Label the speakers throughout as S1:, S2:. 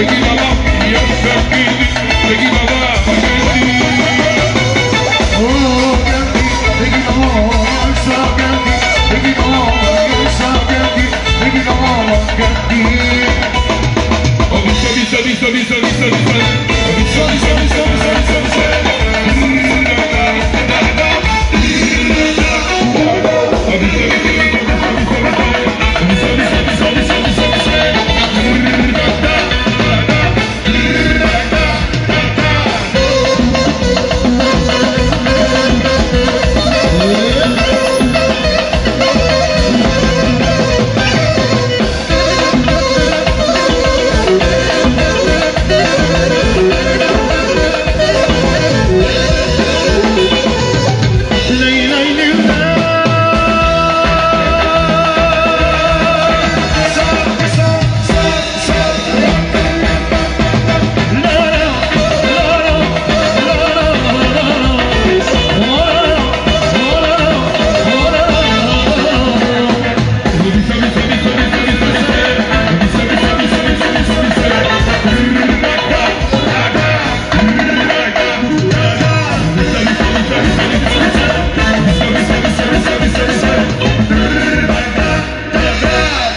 S1: Seguir adelante y es aquí.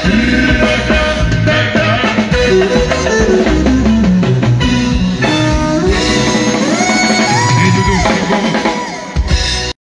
S1: Yeah.